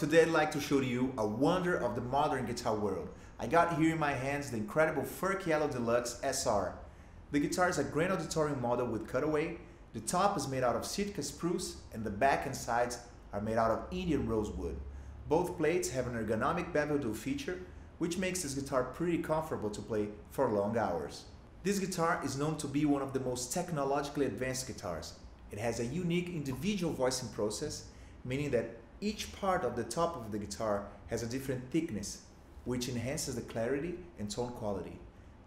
today I'd like to show you a wonder of the modern guitar world. I got here in my hands the incredible Furch Yellow Deluxe SR. The guitar is a Grand Auditorium model with cutaway, the top is made out of Sitka spruce and the back and sides are made out of Indian rosewood. Both plates have an ergonomic bevel feature, which makes this guitar pretty comfortable to play for long hours. This guitar is known to be one of the most technologically advanced guitars. It has a unique individual voicing process, meaning that each part of the top of the guitar has a different thickness, which enhances the clarity and tone quality.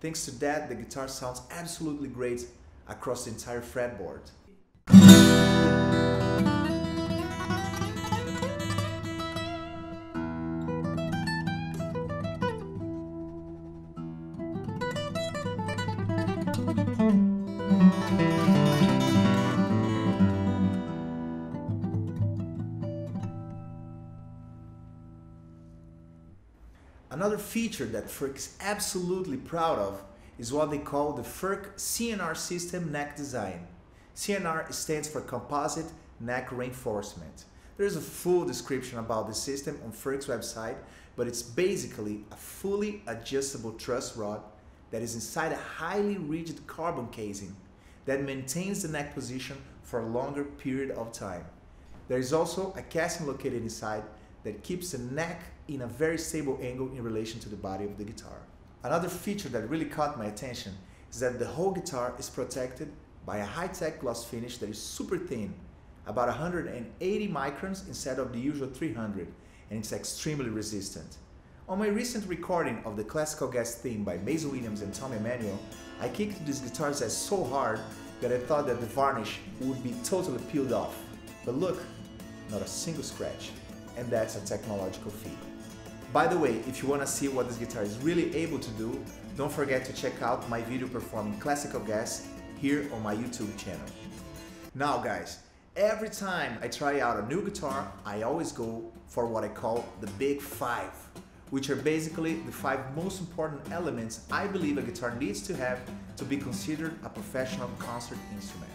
Thanks to that, the guitar sounds absolutely great across the entire fretboard. Another feature that Furch is absolutely proud of is what they call the Furch CNR system neck design. CNR stands for Composite Neck Reinforcement. There's a full description about the system on Furch's website, but it's basically a fully adjustable truss rod that is inside a highly rigid carbon casing that maintains the neck position for a longer period of time. There is also a casting located inside that keeps the neck in a very stable angle in relation to the body of the guitar. Another feature that really caught my attention is that the whole guitar is protected by a high-tech gloss finish that is super thin, about 180 microns instead of the usual 300, and it's extremely resistant. On my recent recording of the Classical Gas theme by Mason Williams and Tom Emmanuel, I kicked these guitars as so hard that I thought that the varnish would be totally peeled off. But look, not a single scratch and that's a technological feat. By the way, if you want to see what this guitar is really able to do, don't forget to check out my video performing classical gas here on my YouTube channel. Now guys, every time I try out a new guitar, I always go for what I call the big five, which are basically the five most important elements I believe a guitar needs to have to be considered a professional concert instrument.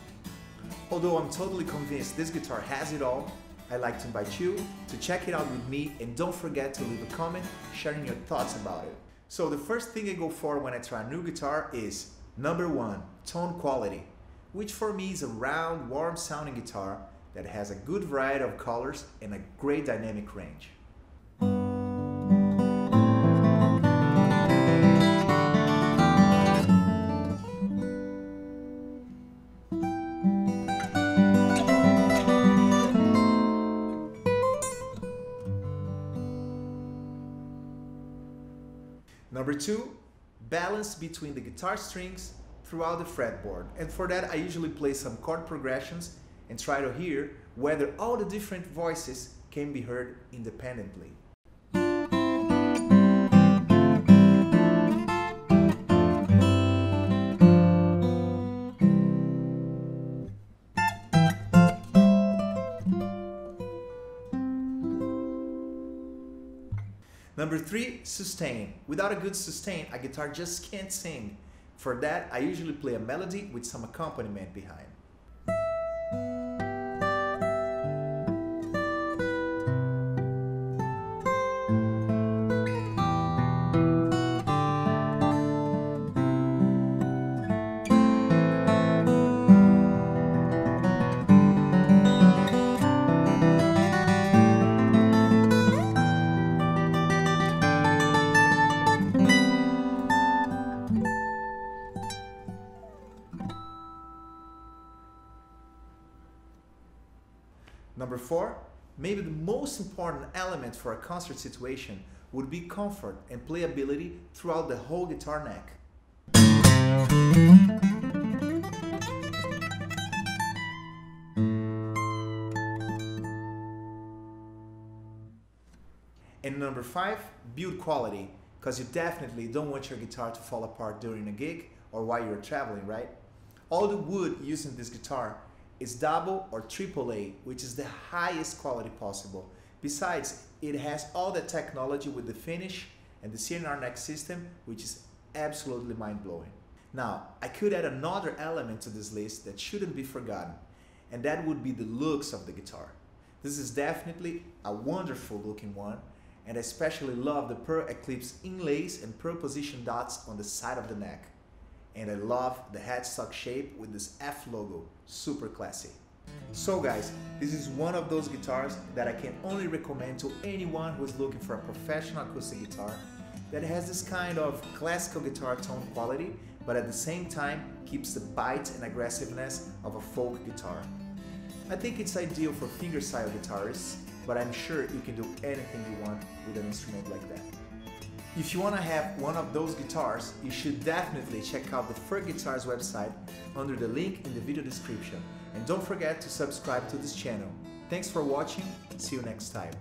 Although I'm totally convinced this guitar has it all, I'd like to invite you to check it out with me and don't forget to leave a comment sharing your thoughts about it. So the first thing I go for when I try a new guitar is number one, tone quality, which for me is a round, warm sounding guitar that has a good variety of colors and a great dynamic range. Number two, balance between the guitar strings throughout the fretboard. And for that, I usually play some chord progressions and try to hear whether all the different voices can be heard independently. Number three, sustain. Without a good sustain, a guitar just can't sing. For that, I usually play a melody with some accompaniment behind. Number four, maybe the most important element for a concert situation would be comfort and playability throughout the whole guitar neck. And number five, build quality, because you definitely don't want your guitar to fall apart during a gig or while you're traveling, right? All the wood used in this guitar is double or triple A, which is the highest quality possible. Besides, it has all the technology with the finish and the CNR neck system, which is absolutely mind-blowing. Now, I could add another element to this list that shouldn't be forgotten, and that would be the looks of the guitar. This is definitely a wonderful looking one and I especially love the Pearl Eclipse inlays and pearl position dots on the side of the neck. And I love the headstock shape with this F logo, super classy. So guys, this is one of those guitars that I can only recommend to anyone who is looking for a professional acoustic guitar that has this kind of classical guitar tone quality, but at the same time keeps the bite and aggressiveness of a folk guitar. I think it's ideal for fingerstyle guitarists, but I'm sure you can do anything you want with an instrument like that. If you want to have one of those guitars, you should definitely check out the Furch Guitars website under the link in the video description. And don't forget to subscribe to this channel. Thanks for watching, see you next time.